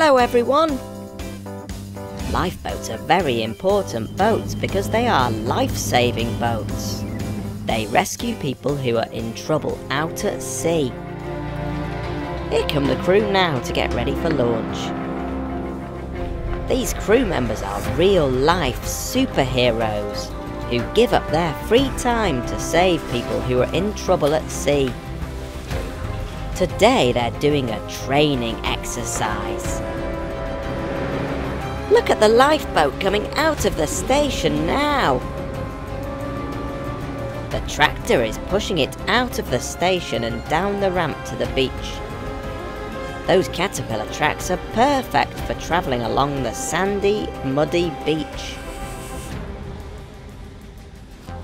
Hello everyone! Lifeboats are very important boats because they are life-saving boats. They rescue people who are in trouble out at sea. Here come the crew now to get ready for launch. These crew members are real-life superheroes who give up their free time to save people who are in trouble at sea. Today they're doing a training exercise. Look at the lifeboat coming out of the station now. The tractor is pushing it out of the station and down the ramp to the beach. Those caterpillar tracks are perfect for travelling along the sandy, muddy beach.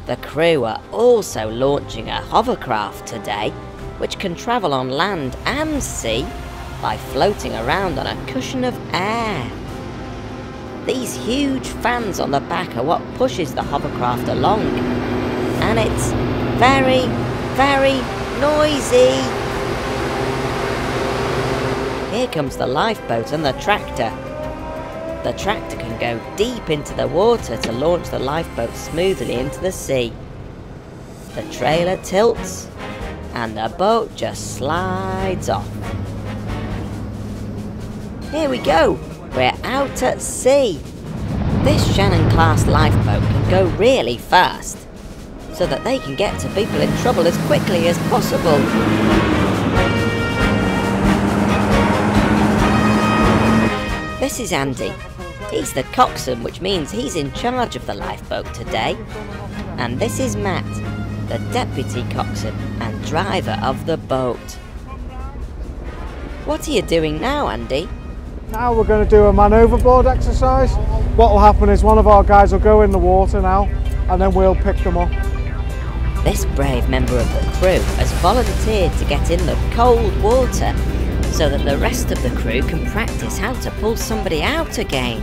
The crew are also launching a hovercraft today, which can travel on land and sea by floating around on a cushion of air. These huge fans on the back are what pushes the hovercraft along. And it's very, very noisy. Here comes the lifeboat and the tractor. The tractor can go deep into the water to launch the lifeboat smoothly into the sea. The trailer tilts and the boat just slides off. Here we go! We're out at sea. This Shannon class lifeboat can go really fast, so that they can get to people in trouble as quickly as possible. This is Andy. He's the coxswain, which means he's in charge of the lifeboat today. And this is Matt, the deputy coxswain and driver of the boat. What are you doing now, Andy? Now we're going to do a man overboard exercise. What will happen is one of our guys will go in the water now and then we'll pick them up. This brave member of the crew has volunteered to get in the cold water so that the rest of the crew can practice how to pull somebody out again.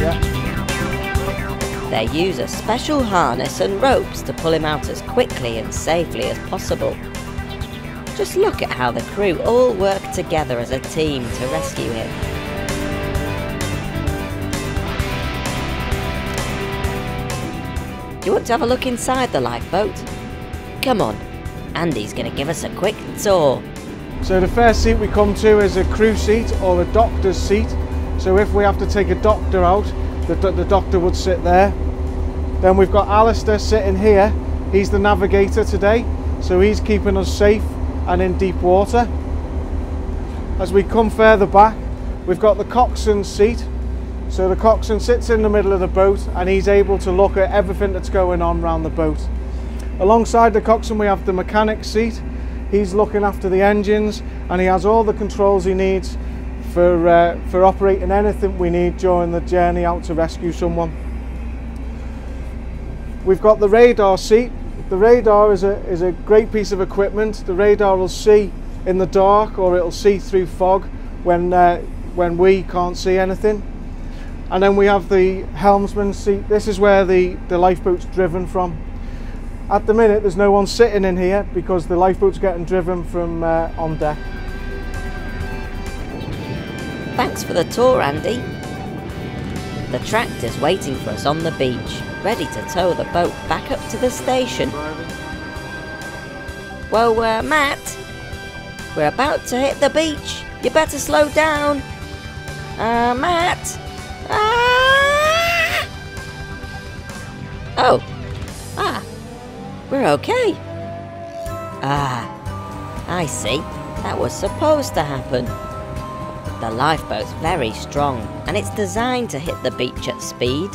Boat! They use a special harness and ropes to pull him out as quickly and safely as possible. Just look at how the crew all work together as a team to rescue him. Do you want to have a look inside the lifeboat? Come on, Andy's going to give us a quick tour. So the first seat we come to is a crew seat or a doctor's seat. So if we have to take a doctor out, the, the doctor would sit there. Then we've got Alistair sitting here. He's the navigator today, so he's keeping us safe and in deep water. As we come further back, we've got the coxswain seat. So the coxswain sits in the middle of the boat and he's able to look at everything that's going on around the boat. Alongside the coxswain we have the mechanic seat. He's looking after the engines and he has all the controls he needs for, uh, for operating anything we need during the journey out to rescue someone. We've got the radar seat. The radar is a, is a great piece of equipment. The radar will see in the dark or it'll see through fog when, uh, when we can't see anything. And then we have the helmsman seat. This is where the, the lifeboat's driven from. At the minute, there's no one sitting in here because the lifeboat's getting driven from uh, on deck. Thanks for the tour, Andy. The tractor's waiting for us on the beach, ready to tow the boat back up to the station. Well, uh, Matt, we're about to hit the beach. You better slow down. Uh, Matt? Ah! Oh. Ah. We're okay. Ah. I see. That was supposed to happen. The lifeboat's very strong and it's designed to hit the beach at speed.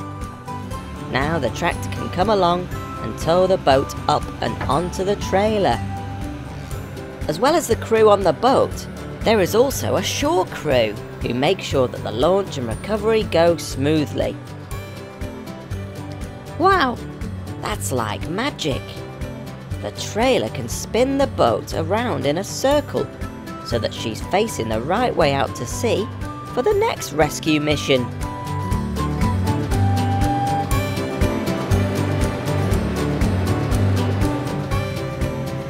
Now the tractor can come along and tow the boat up and onto the trailer. As well as the crew on the boat, there is also a shore crew who make sure that the launch and recovery go smoothly. Wow, that's like magic. The trailer can spin the boat around in a circle so that she's facing the right way out to sea for the next rescue mission.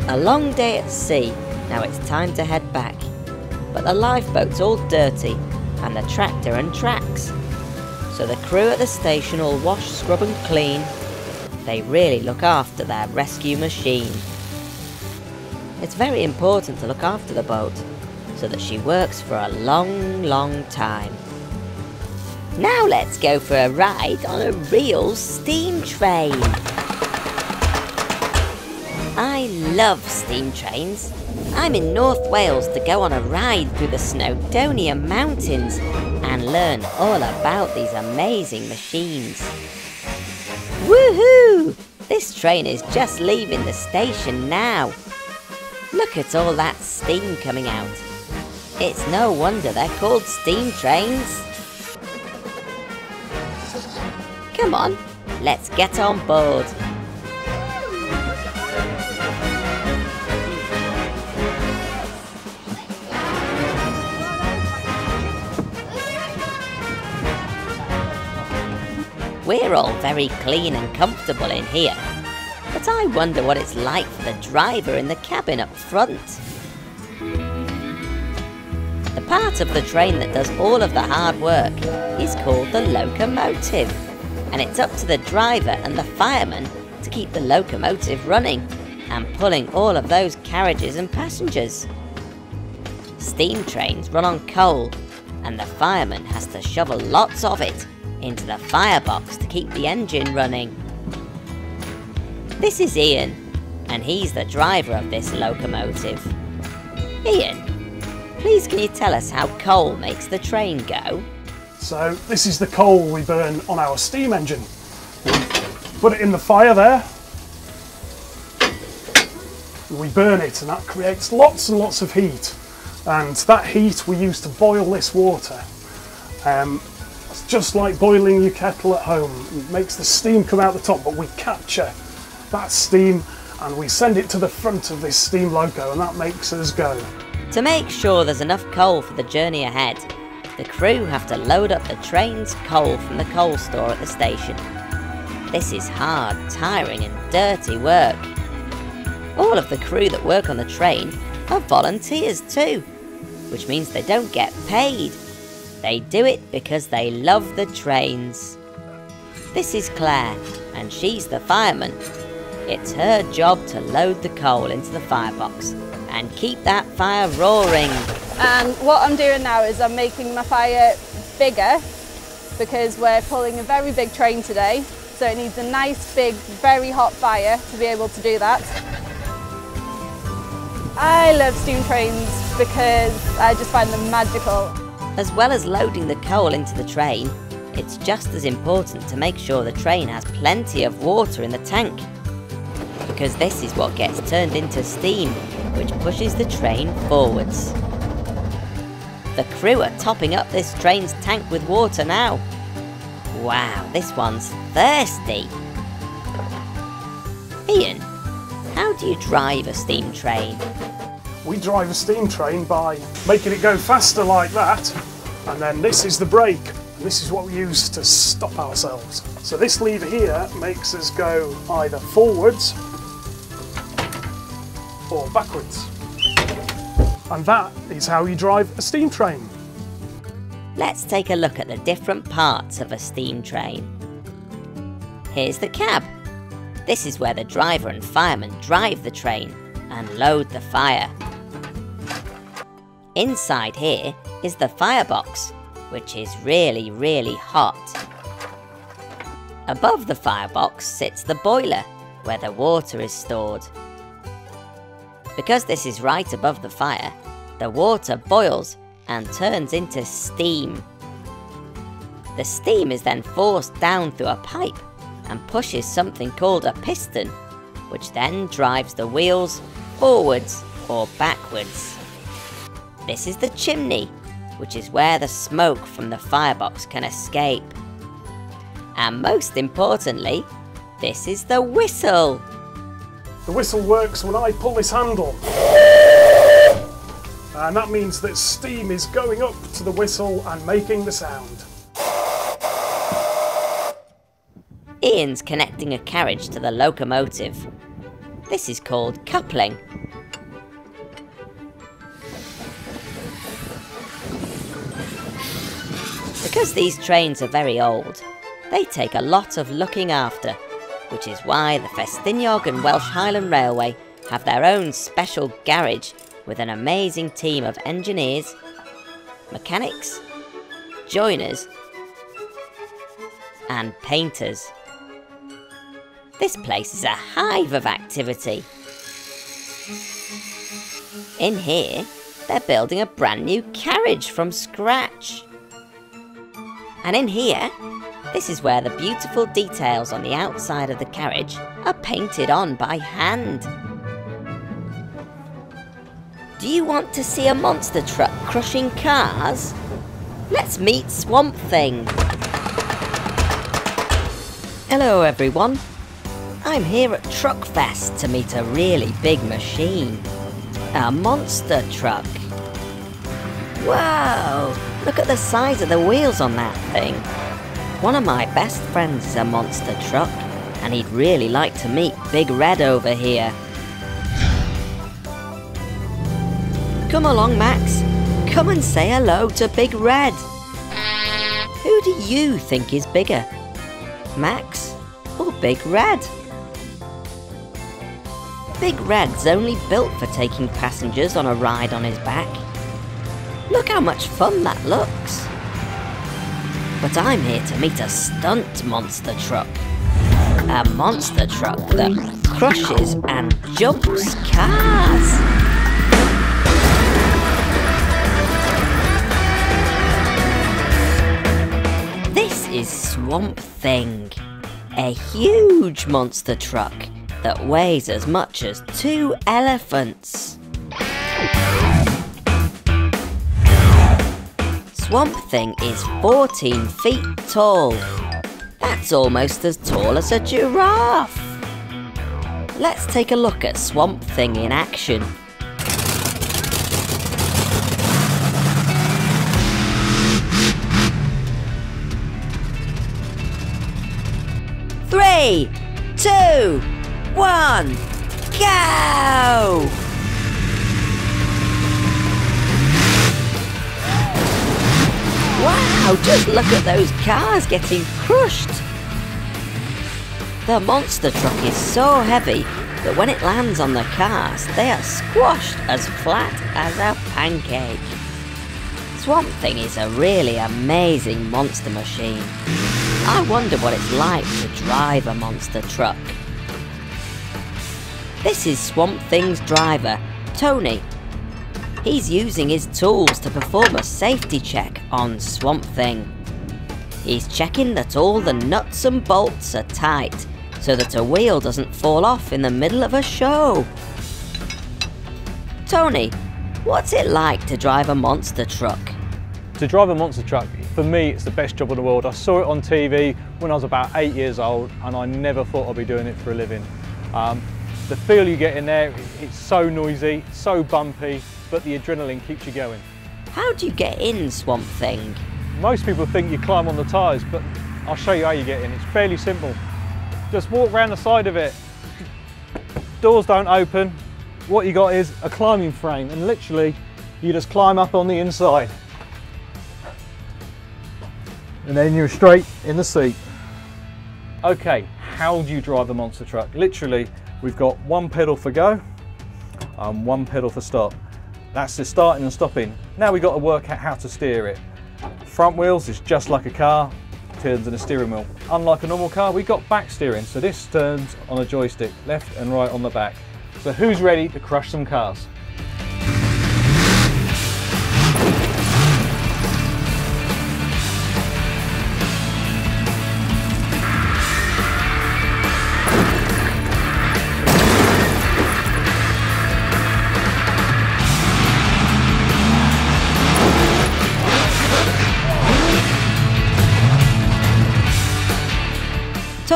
A long day at sea, now it's time to head back. But the lifeboat's all dirty, and the tractor and tracks. So the crew at the station all wash, scrub and clean. They really look after their rescue machine. It's very important to look after the boat so that she works for a long, long time. Now let's go for a ride on a real steam train. I love steam trains. I'm in North Wales to go on a ride through the Snowdonia Mountains and learn all about these amazing machines. Woohoo! This train is just leaving the station now. Look at all that steam coming out. It's no wonder they're called steam trains. Come on, let's get on board. We're all very clean and comfortable in here, but I wonder what it's like for the driver in the cabin up front. The part of the train that does all of the hard work is called the locomotive, and it's up to the driver and the fireman to keep the locomotive running and pulling all of those carriages and passengers. Steam trains run on coal, and the fireman has to shovel lots of it into the firebox to keep the engine running. This is Ian, and he's the driver of this locomotive. Ian, please can you tell us how coal makes the train go? So this is the coal we burn on our steam engine. Put it in the fire there. We burn it and that creates lots and lots of heat. And that heat we use to boil this water. Um, it's just like boiling your kettle at home. It makes the steam come out the top, but we capture that steam and we send it to the front of this steam loco and that makes us go. To make sure there's enough coal for the journey ahead, the crew have to load up the train's coal from the coal store at the station. This is hard, tiring and dirty work. All of the crew that work on the train are volunteers too, which means they don't get paid. They do it because they love the trains. This is Claire, and she's the fireman. It's her job to load the coal into the firebox and keep that fire roaring. And what I'm doing now is I'm making my fire bigger because we're pulling a very big train today. So it needs a nice, big, very hot fire to be able to do that. I love steam trains because I just find them magical. As well as loading the coal into the train, it's just as important to make sure the train has plenty of water in the tank. Because this is what gets turned into steam, which pushes the train forwards. The crew are topping up this train's tank with water now. Wow, this one's thirsty. Ian, how do you drive a steam train? We drive a steam train by making it go faster like that, and then this is the brake. This is what we use to stop ourselves. So this lever here makes us go either forwards or backwards. And that is how you drive a steam train. Let's take a look at the different parts of a steam train. Here's the cab. This is where the driver and fireman drive the train and load the fire. Inside here is the firebox, which is really, really hot. Above the firebox sits the boiler, where the water is stored. Because this is right above the fire, the water boils and turns into steam. The steam is then forced down through a pipe and pushes something called a piston, which then drives the wheels forwards or backwards. This is the chimney, which is where the smoke from the firebox can escape. And most importantly, this is the whistle. The whistle works when I pull this handle. And that means that steam is going up to the whistle and making the sound. Ian's connecting a carriage to the locomotive. This is called coupling. Because these trains are very old, they take a lot of looking after which is why the Ffestiniog and Welsh Highland Railway have their own special garage with an amazing team of engineers, mechanics, joiners, and painters. This place is a hive of activity. In here, they're building a brand new carriage from scratch. And in here, this is where the beautiful details on the outside of the carriage are painted on by hand. Do you want to see a monster truck crushing cars? Let's meet Swamp Thing. Hello everyone. I'm here at Truckfest to meet a really big machine. A monster truck. Wow! Look at the size of the wheels on that thing. One of my best friends is a monster truck, and he'd really like to meet Big Red over here. Come along, Max. Come and say hello to Big Red. Who do you think is bigger? Max or Big Red? Big Red's only built for taking passengers on a ride on his back. Look how much fun that looks. But I'm here to meet a stunt monster truck. A monster truck that crushes and jumps cars. This is Swamp Thing, a huge monster truck that weighs as much as two elephants. Swamp Thing is 14 feet tall. That's almost as tall as a giraffe. Let's take a look at Swamp Thing in action. Three, two, one, go! Wow, just look at those cars getting crushed. The monster truck is so heavy that when it lands on the cars, they are squashed as flat as a pancake. Swamp Thing is a really amazing monster machine. I wonder what it's like to drive a monster truck. This is Swamp Thing's driver, Tony. He's using his tools to perform a safety check on Swamp Thing. He's checking that all the nuts and bolts are tight so that a wheel doesn't fall off in the middle of a show. Tony, what's it like to drive a monster truck? To drive a monster truck, for me, it's the best job in the world. I saw it on TV when I was about eight years old and I never thought I'd be doing it for a living. Um, the feel you get in there, it's so noisy, so bumpy, but the adrenaline keeps you going. How do you get in Swamp Thing? Most people think you climb on the tyres, but I'll show you how you get in. It's fairly simple. Just walk around the side of it. Doors don't open. What you got is a climbing frame and literally you just climb up on the inside. And then you're straight in the seat. Okay, how do you drive a monster truck? Literally, we've got one pedal for go and one pedal for stop. That's the starting and stopping. Now we've got to work out how to steer it. Front wheels is just like a car, turns in a steering wheel. Unlike a normal car, we've got back steering, so this turns on a joystick, left and right on the back. So who's ready to crush some cars?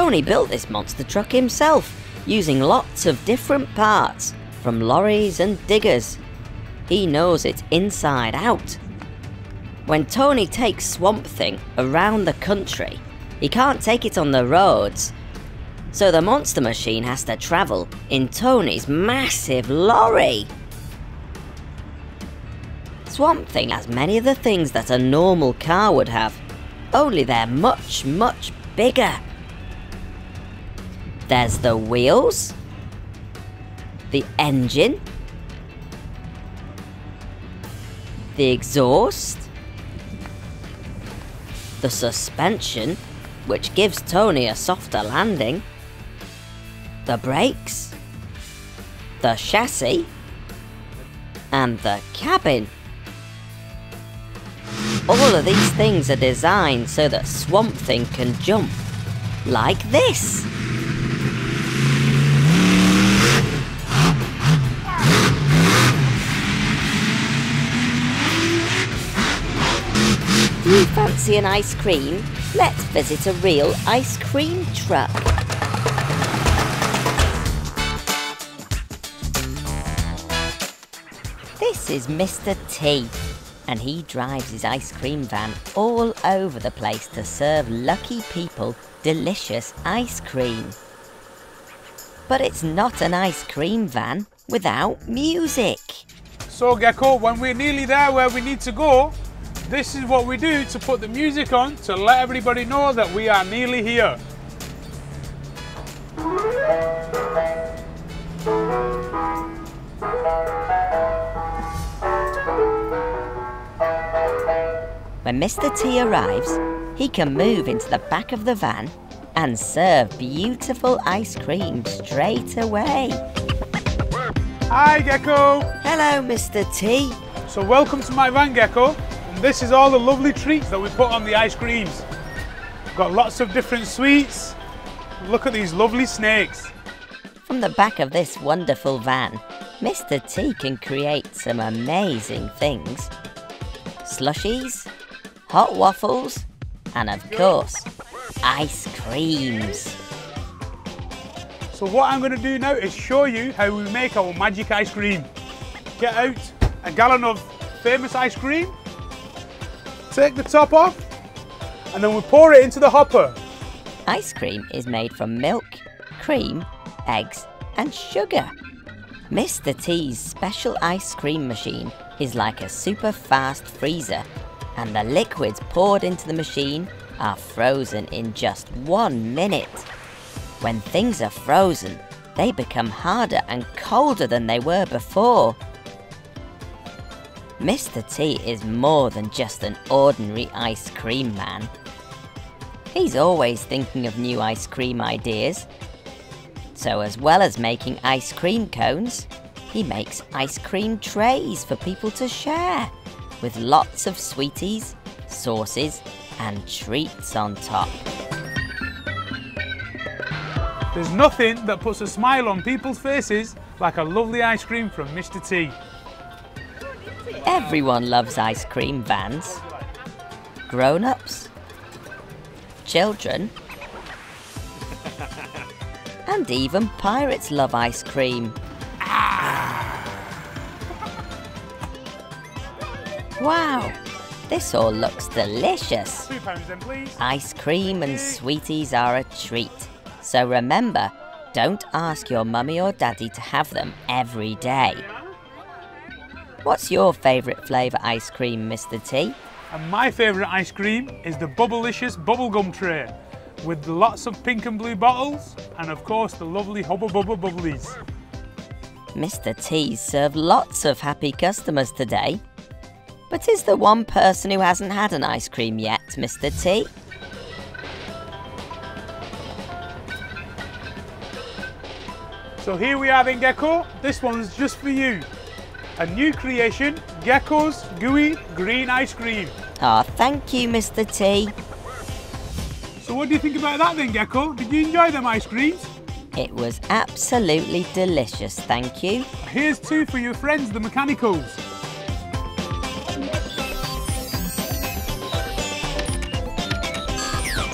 Tony built this monster truck himself, using lots of different parts, from lorries and diggers. He knows it inside out. When Tony takes Swamp Thing around the country, he can't take it on the roads. So the monster machine has to travel in Tony's massive lorry. Swamp Thing has many of the things that a normal car would have, only they're much, much bigger. There's the wheels, the engine, the exhaust, the suspension, which gives Tony a softer landing, the brakes, the chassis, and the cabin. All of these things are designed so that Swamp Thing can jump, like this. You fancy an ice cream? Let's visit a real ice cream truck. This is Mr. T, and he drives his ice cream van all over the place to serve lucky people delicious ice cream. But it's not an ice cream van without music. So Gecko, when we're nearly there where we need to go, this is what we do to put the music on to let everybody know that we are nearly here. When Mr. T arrives, he can move into the back of the van and serve beautiful ice cream straight away. Hi Gecko! Hello, Mr. T. So welcome to my van Gecko. And this is all the lovely treats that we put on the ice creams. Got lots of different sweets. Look at these lovely snakes. From the back of this wonderful van, Mr. T can create some amazing things. Slushies, hot waffles, and of course, ice creams. So what I'm going to do now is show you how we make our magic ice cream. Get out a gallon of famous ice cream, take the top off, and then we pour it into the hopper. Ice cream is made from milk, cream, eggs, and sugar. Mr. T's special ice cream machine is like a super fast freezer, and the liquids poured into the machine are frozen in just one minute. When things are frozen, they become harder and colder than they were before. Mr. T is more than just an ordinary ice cream man. He's always thinking of new ice cream ideas. So, as well as making ice cream cones, he makes ice cream trays for people to share, with lots of sweeties, sauces, and treats on top. There's nothing that puts a smile on people's faces like a lovely ice cream from Mr. T. Everyone loves ice cream vans. Grown ups, children, and even pirates love ice cream. Wow, this all looks delicious. Pounds. Ice cream and sweeties are a treat. So remember, don't ask your mummy or daddy to have them every day. What's your favourite flavour ice cream, Mr. T? And my favourite ice cream is the Bubblicious bubblegum tray with lots of pink and blue bottles and of course the lovely Hubba Bubba Bubblies. Mr. T's served lots of happy customers today. But is there one person who hasn't had an ice cream yet, Mr. T? So here we are then Gecko, this one's just for you. A new creation, Gecko's Gooey Green Ice Cream. Ah, thank you, Mr. T. So what do you think about that then Gecko? Did you enjoy them ice creams? It was absolutely delicious, thank you. Here's two for your friends, the Mechanicals.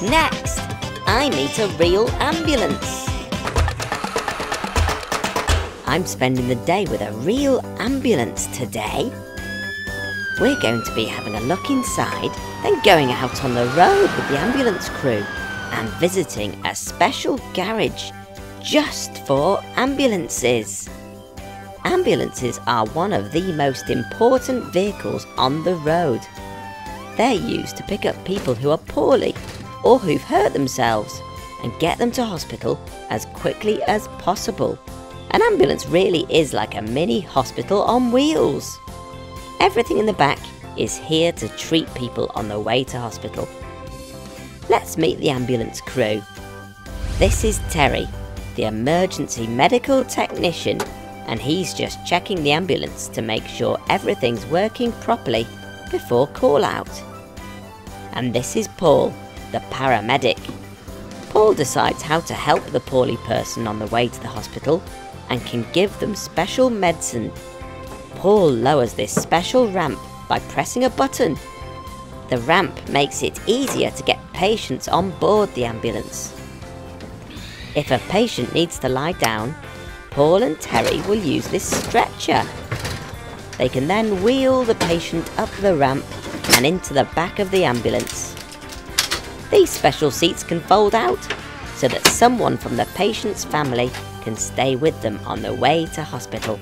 Next, I meet a real ambulance. I'm spending the day with a real ambulance today. We're going to be having a look inside, then going out on the road with the ambulance crew and visiting a special garage just for ambulances. Ambulances are one of the most important vehicles on the road. They're used to pick up people who are poorly or who've hurt themselves and get them to hospital as quickly as possible. An ambulance really is like a mini hospital on wheels. Everything in the back is here to treat people on the way to hospital. Let's meet the ambulance crew. This is Terry, the emergency medical technician, and he's just checking the ambulance to make sure everything's working properly before call out. And this is Paul, the paramedic. Paul decides how to help the poorly person on the way to the hospital and can give them special medicine. Paul lowers this special ramp by pressing a button. The ramp makes it easier to get patients on board the ambulance. If a patient needs to lie down, Paul and Terry will use this stretcher. They can then wheel the patient up the ramp and into the back of the ambulance. These special seats can fold out so that someone from the patient's family can stay with them on the way to hospital.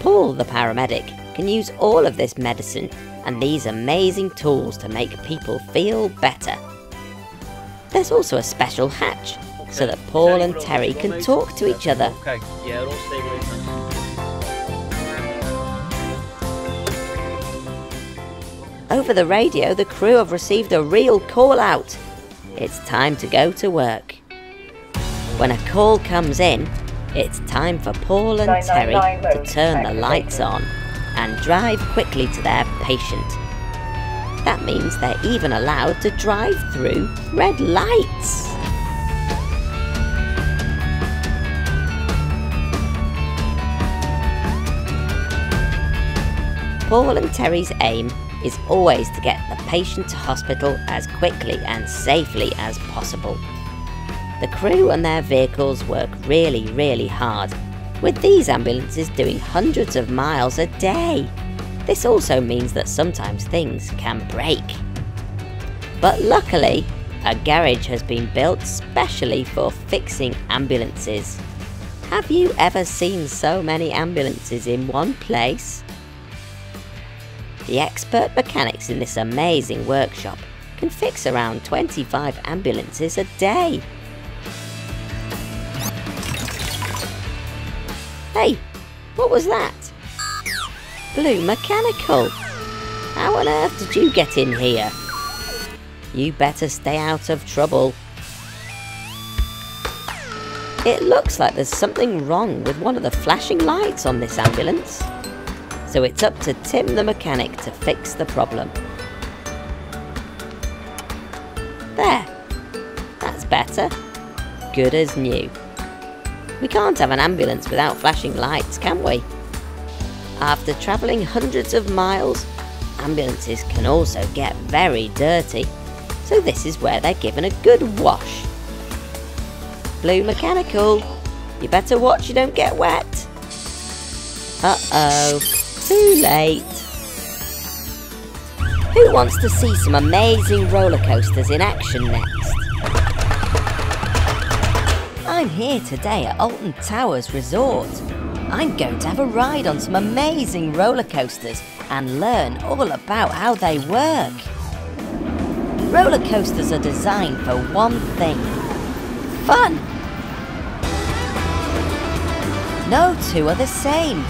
Paul, the paramedic, can use all of this medicine and these amazing tools to make people feel better. There's also a special hatch so that Paul and Terry can talk to each other. Okay, yeah, Over the radio, the crew have received a real call out. It's time to go to work. When a call comes in, it's time for Paul and Terry to turn the lights on and drive quickly to their patient. That means they're even allowed to drive through red lights. Paul and Terry's aim is always to get the patient to hospital as quickly and safely as possible. The crew and their vehicles work really, really hard, with these ambulances doing hundreds of miles a day. This also means that sometimes things can break. But luckily, a garage has been built specially for fixing ambulances. Have you ever seen so many ambulances in one place? The expert mechanics in this amazing workshop can fix around 25 ambulances a day. Hey, what was that? Blue Mechanical. How on earth did you get in here? You better stay out of trouble. It looks like there's something wrong with one of the flashing lights on this ambulance so it's up to Tim the mechanic to fix the problem. There, that's better. Good as new. We can't have an ambulance without flashing lights, can we? After travelling hundreds of miles, ambulances can also get very dirty, so this is where they're given a good wash. Blue Mechanical, you better watch you don't get wet. Uh-oh. Too late. Who wants to see some amazing roller coasters in action next? I'm here today at Alton Towers Resort. I'm going to have a ride on some amazing roller coasters and learn all about how they work. Roller coasters are designed for one thing fun. No two are the same.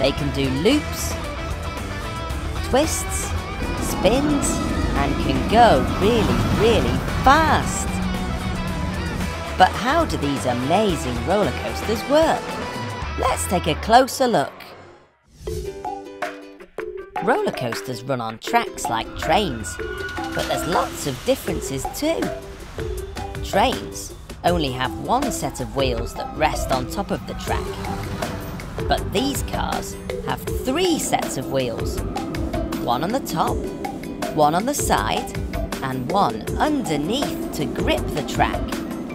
They can do loops, twists, spins, and can go really, really fast. But how do these amazing roller coasters work? Let's take a closer look. Roller coasters run on tracks like trains, but there's lots of differences too. Trains only have one set of wheels that rest on top of the track, but these cars have three sets of wheels. One on the top, one on the side, and one underneath to grip the track.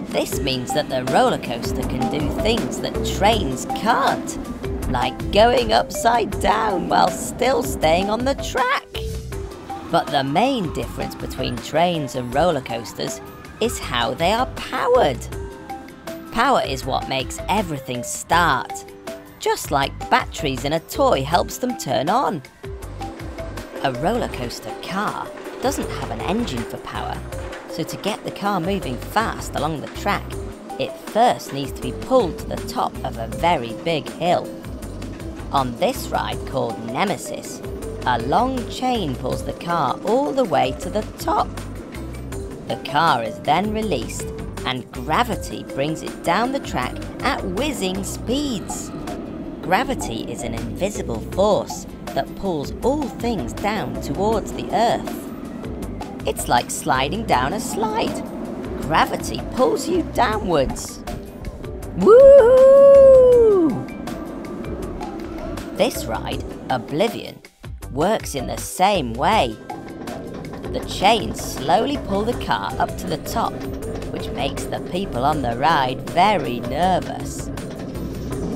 This means that the roller coaster can do things that trains can't, like going upside down while still staying on the track. But the main difference between trains and roller coasters is how they are powered. Power is what makes everything start just like batteries in a toy helps them turn on. A roller coaster car doesn't have an engine for power, so to get the car moving fast along the track, it first needs to be pulled to the top of a very big hill. On this ride called Nemesis, a long chain pulls the car all the way to the top. The car is then released and gravity brings it down the track at whizzing speeds. Gravity is an invisible force that pulls all things down towards the earth. It's like sliding down a slide. Gravity pulls you downwards. Woo! This ride, Oblivion, works in the same way. The chains slowly pull the car up to the top, which makes the people on the ride very nervous.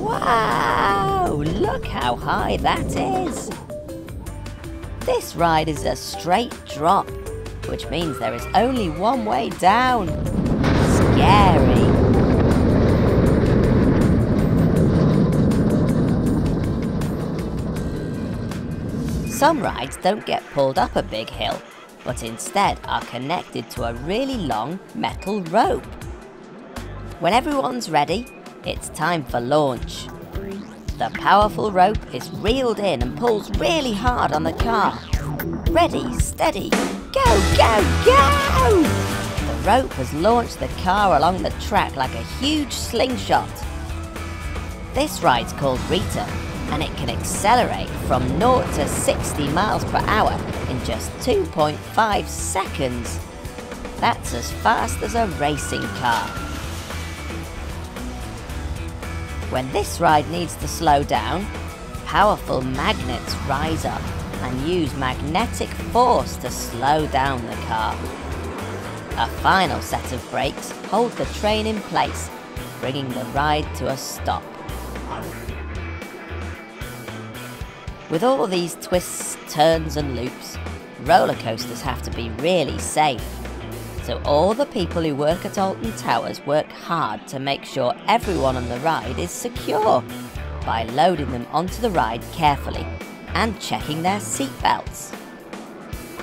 Wow! Look how high that is! This ride is a straight drop, which means there is only one way down. Scary! Some rides don't get pulled up a big hill, but instead are connected to a really long metal rope. When everyone's ready, it's time for launch. The powerful rope is reeled in and pulls really hard on the car. Ready, steady, go, go, go! The rope has launched the car along the track like a huge slingshot. This ride's called Rita, and it can accelerate from 0 to 60 miles per hour in just 2.5 seconds. That's as fast as a racing car. When this ride needs to slow down, powerful magnets rise up and use magnetic force to slow down the car. A final set of brakes hold the train in place, bringing the ride to a stop. With all these twists, turns and loops, roller coasters have to be really safe. So all the people who work at Alton Towers work hard to make sure everyone on the ride is secure by loading them onto the ride carefully and checking their seatbelts.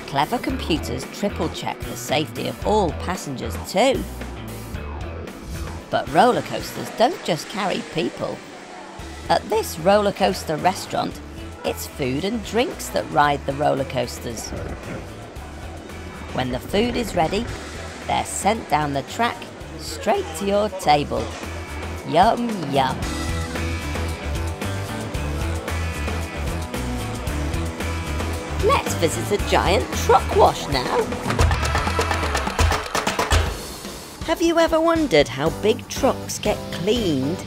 Clever computers triple check the safety of all passengers too. But roller coasters don't just carry people. At this roller coaster restaurant, it's food and drinks that ride the roller coasters. When the food is ready, they're sent down the track straight to your table. Yum yum. Let's visit a giant truck wash now. Have you ever wondered how big trucks get cleaned?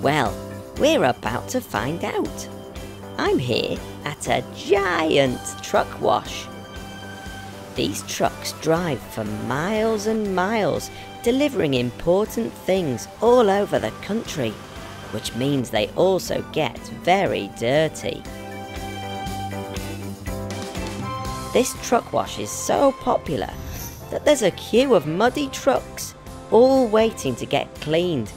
Well, we're about to find out. I'm here at a giant truck wash. These trucks drive for miles and miles, delivering important things all over the country, which means they also get very dirty. This truck wash is so popular that there's a queue of muddy trucks all waiting to get cleaned.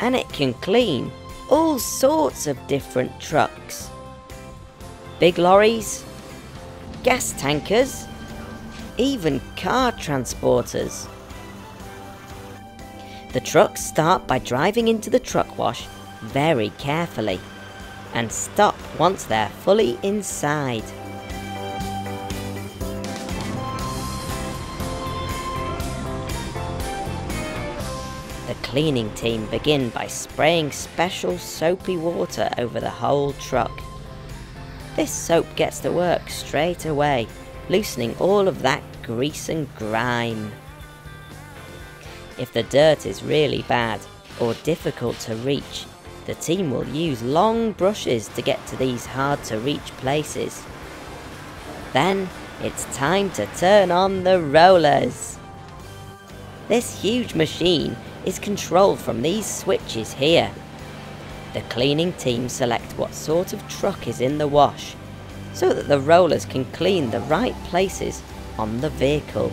And it can clean all sorts of different trucks. Big lorries, gas tankers, even car transporters. The trucks start by driving into the truck wash very carefully and stop once they're fully inside. The cleaning team begin by spraying special soapy water over the whole truck. This soap gets to work straight away, loosening all of that grease and grime. If the dirt is really bad or difficult to reach, the team will use long brushes to get to these hard to reach places. Then it's time to turn on the rollers. This huge machine is controlled from these switches here. The cleaning team select what sort of truck is in the wash so that the rollers can clean the right places on the vehicle.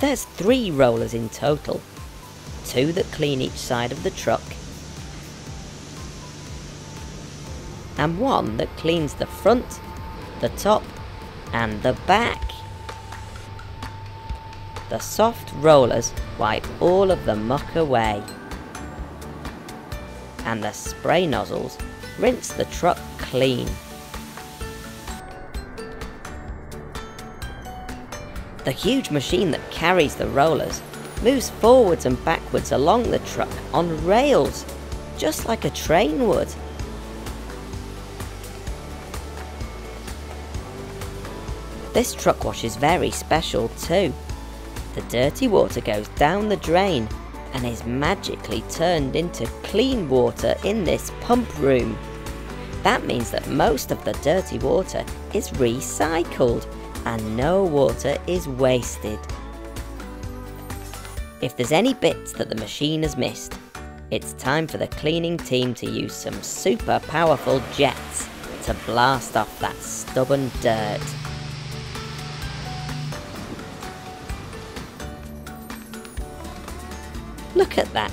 There's three rollers in total, two that clean each side of the truck, and one that cleans the front, the top, and the back. The soft rollers wipe all of the muck away. And the spray nozzles rinse the truck clean. The huge machine that carries the rollers moves forwards and backwards along the truck on rails, just like a train would. This truck wash is very special too. The dirty water goes down the drain and is magically turned into clean water in this pump room. That means that most of the dirty water is recycled and no water is wasted. If there's any bits that the machine has missed, it's time for the cleaning team to use some super powerful jets to blast off that stubborn dirt. Look at that.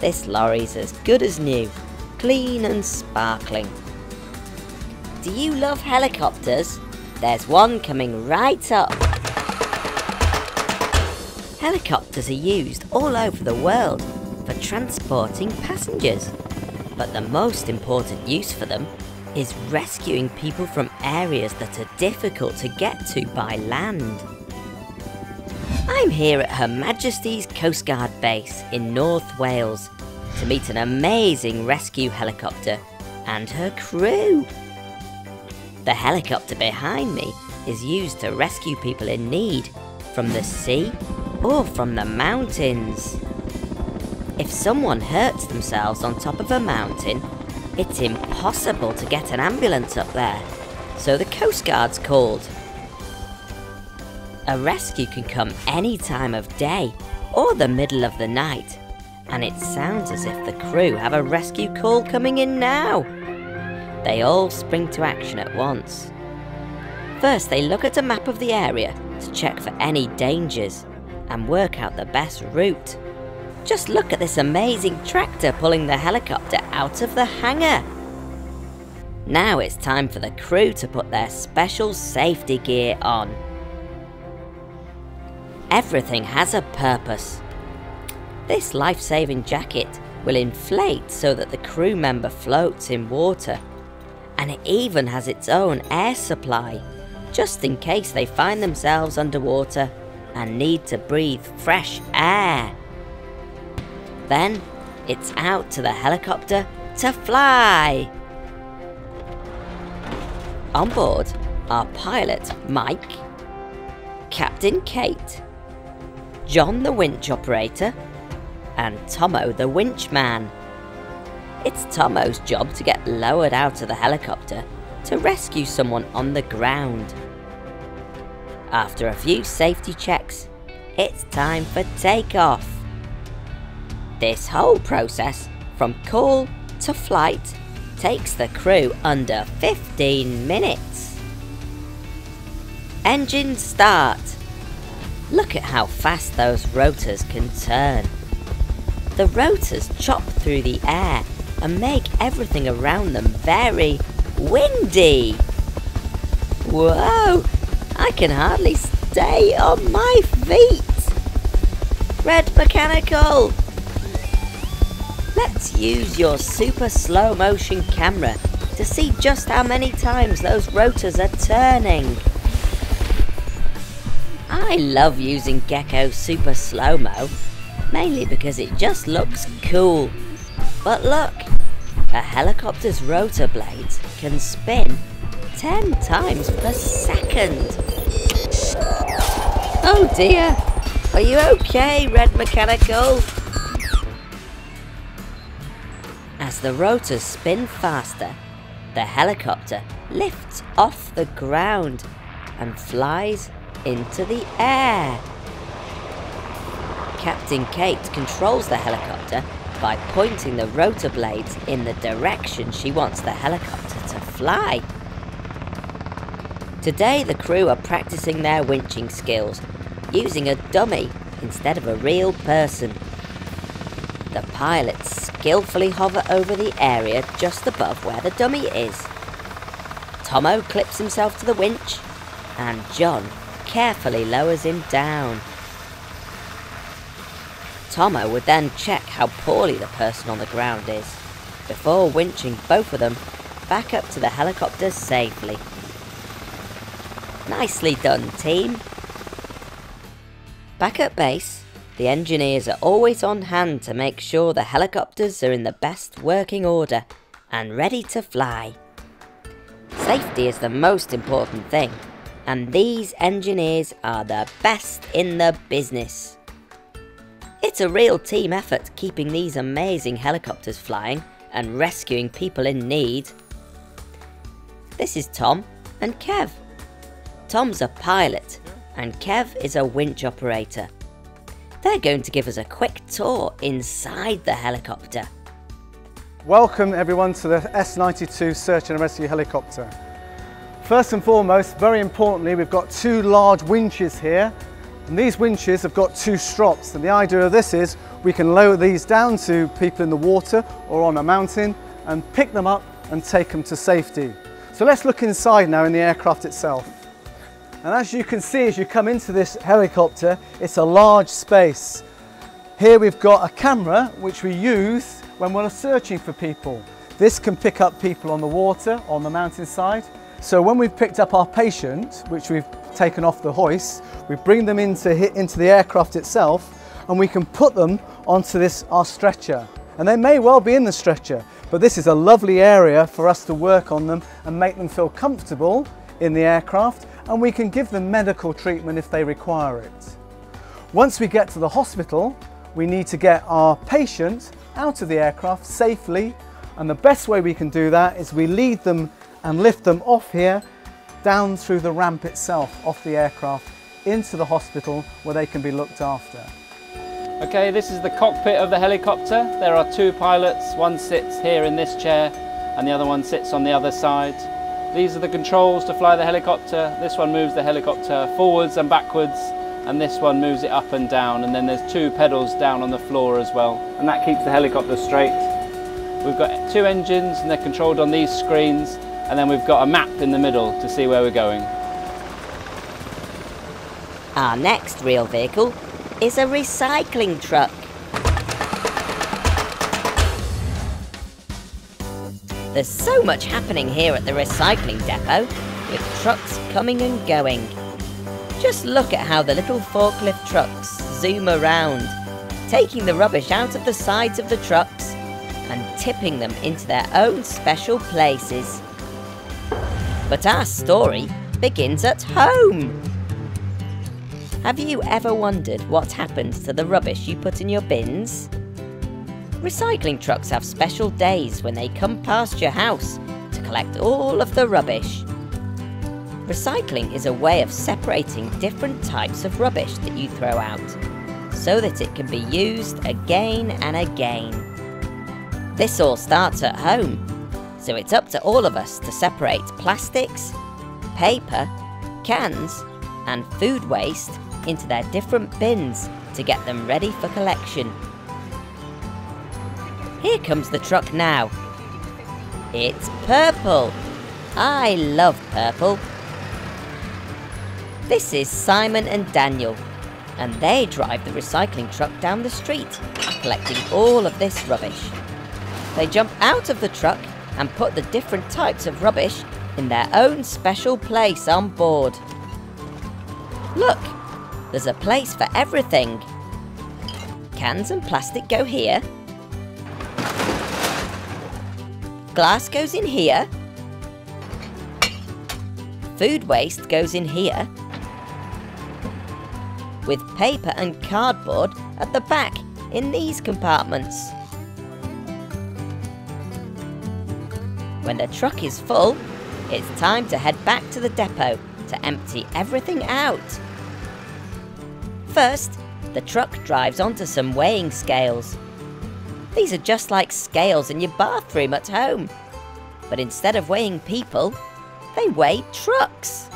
This lorry's as good as new, clean and sparkling. Do you love helicopters? There's one coming right up. Helicopters are used all over the world for transporting passengers. But the most important use for them is rescuing people from areas that are difficult to get to by land. I'm here at Her Majesty's Coast Guard Base in North Wales to meet an amazing rescue helicopter and her crew. The helicopter behind me is used to rescue people in need from the sea or from the mountains. If someone hurts themselves on top of a mountain, it's impossible to get an ambulance up there, so the Coast Guard's called. A rescue can come any time of day or the middle of the night, and it sounds as if the crew have a rescue call coming in now. They all spring to action at once. First, they look at a map of the area to check for any dangers and work out the best route. Just look at this amazing tractor pulling the helicopter out of the hangar. Now it's time for the crew to put their special safety gear on. Everything has a purpose. This life-saving jacket will inflate so that the crew member floats in water. And it even has its own air supply, just in case they find themselves underwater and need to breathe fresh air. Then it's out to the helicopter to fly. On board are pilot Mike, Captain Kate, John the winch operator, and Tomo the winch man. It's Tomo's job to get lowered out of the helicopter to rescue someone on the ground. After a few safety checks, it's time for takeoff. This whole process, from call to flight, takes the crew under 15 minutes. Engine start. Look at how fast those rotors can turn. The rotors chop through the air and make everything around them very windy. Whoa! I can hardly stay on my feet. Red Mechanical! Let's use your super slow motion camera to see just how many times those rotors are turning. I love using Gecko Super Slow-Mo, mainly because it just looks cool. But look, a helicopter's rotor blades can spin 10 times per second. Oh dear, are you okay, Red Mechanical? As the rotors spin faster, the helicopter lifts off the ground and flies into the air. Captain Kate controls the helicopter by pointing the rotor blades in the direction she wants the helicopter to fly. Today the crew are practicing their winching skills using a dummy instead of a real person. The pilots skillfully hover over the area just above where the dummy is. Tomo clips himself to the winch, and John carefully lowers him down. Tomo would then check how poorly the person on the ground is, before winching both of them back up to the helicopter safely. Nicely done, team. Back at base, the engineers are always on hand to make sure the helicopters are in the best working order and ready to fly. Safety is the most important thing, and these engineers are the best in the business. It's a real team effort keeping these amazing helicopters flying and rescuing people in need. This is Tom and Kev. Tom's a pilot and Kev is a winch operator. They're going to give us a quick tour inside the helicopter. Welcome everyone to the S92 Search and Rescue Helicopter. First and foremost, very importantly, we've got two large winches here. And these winches have got two strops. And the idea of this is we can lower these down to people in the water or on a mountain and pick them up and take them to safety. So let's look inside now in the aircraft itself. And as you can see, as you come into this helicopter, it's a large space. Here we've got a camera which we use when we're searching for people. This can pick up people on the water, on the mountainside. So when we've picked up our patient, which we've taken off the hoist, we bring them into, into the aircraft itself and we can put them onto this, our stretcher. And they may well be in the stretcher, but this is a lovely area for us to work on them and make them feel comfortable in the aircraft and we can give them medical treatment if they require it. Once we get to the hospital, we need to get our patient out of the aircraft safely and the best way we can do that is we lead them and lift them off here down through the ramp itself off the aircraft into the hospital where they can be looked after. Okay, this is the cockpit of the helicopter. There are two pilots, one sits here in this chair and the other one sits on the other side. These are the controls to fly the helicopter. This one moves the helicopter forwards and backwards and this one moves it up and down and then there's two pedals down on the floor as well and that keeps the helicopter straight. We've got two engines and they're controlled on these screens and then we've got a map in the middle to see where we're going. Our next real vehicle is a recycling truck. There's so much happening here at the recycling depot, with trucks coming and going. Just look at how the little forklift trucks zoom around, taking the rubbish out of the sides of the trucks and tipping them into their own special places. But our story begins at home. Have you ever wondered what happens to the rubbish you put in your bins? Recycling trucks have special days when they come past your house to collect all of the rubbish. Recycling is a way of separating different types of rubbish that you throw out so that it can be used again and again. This all starts at home, so it's up to all of us to separate plastics, paper, cans, and food waste into their different bins to get them ready for collection. Here comes the truck now. It's purple. I love purple. This is Simon and Daniel, and they drive the recycling truck down the street, collecting all of this rubbish. They jump out of the truck and put the different types of rubbish in their own special place on board. Look, there's a place for everything. Cans and plastic go here, Glass goes in here. Food waste goes in here. With paper and cardboard at the back in these compartments. When the truck is full, it's time to head back to the depot to empty everything out. First, the truck drives onto some weighing scales these are just like scales in your bathroom at home. But instead of weighing people, they weigh trucks.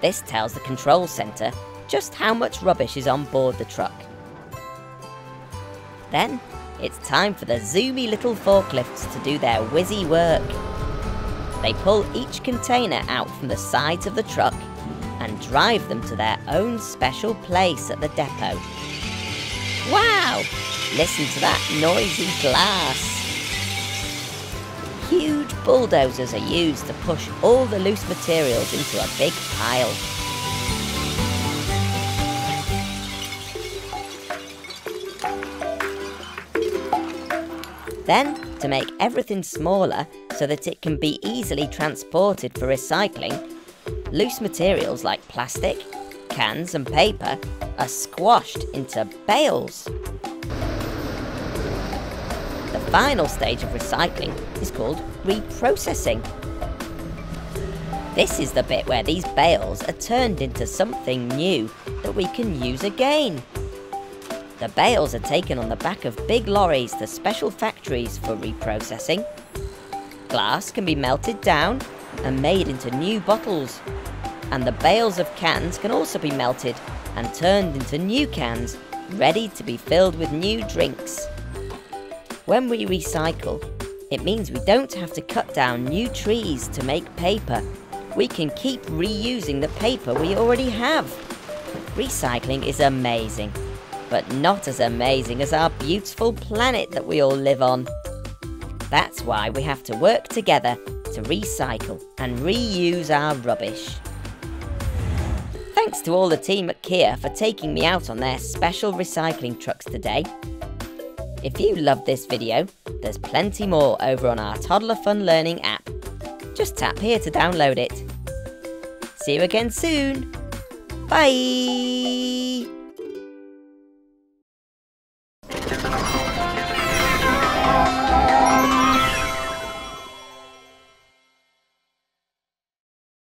This tells the control centre just how much rubbish is on board the truck. Then, it's time for the zoomy little forklifts to do their whizzy work. They pull each container out from the sides of the truck and drive them to their own special place at the depot. Wow! Listen to that noisy glass. Huge bulldozers are used to push all the loose materials into a big pile. Then, to make everything smaller so that it can be easily transported for recycling, loose materials like plastic, cans and paper are squashed into bales. The final stage of recycling is called reprocessing. This is the bit where these bales are turned into something new that we can use again. The bales are taken on the back of big lorries to special factories for reprocessing. Glass can be melted down and made into new bottles. And the bales of cans can also be melted and turned into new cans, ready to be filled with new drinks. When we recycle, it means we don't have to cut down new trees to make paper. We can keep reusing the paper we already have. Recycling is amazing but not as amazing as our beautiful planet that we all live on. That's why we have to work together to recycle and reuse our rubbish. Thanks to all the team at Kier for taking me out on their special recycling trucks today. If you loved this video, there's plenty more over on our Toddler Fun Learning app. Just tap here to download it. See you again soon. Bye!